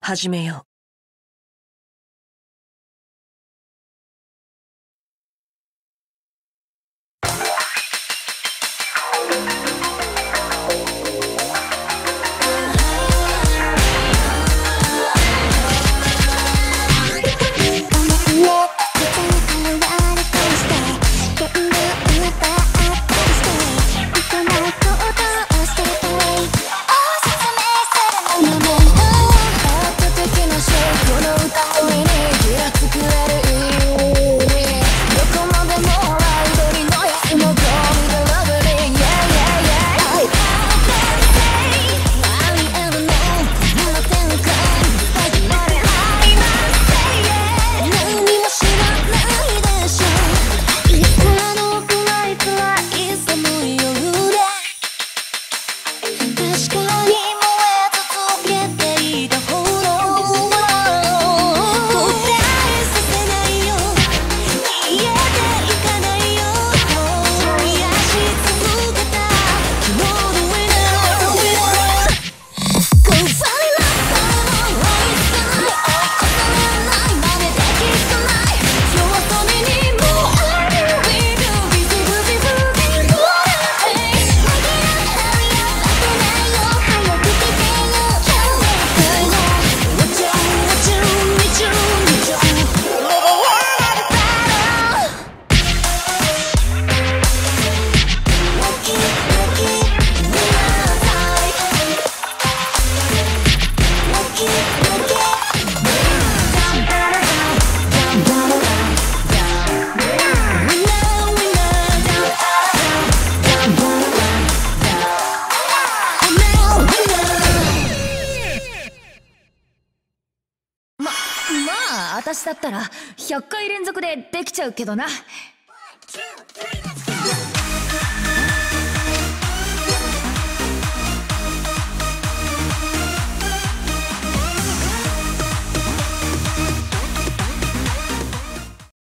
始めよう。私だったら100回連続でできちゃうけどな。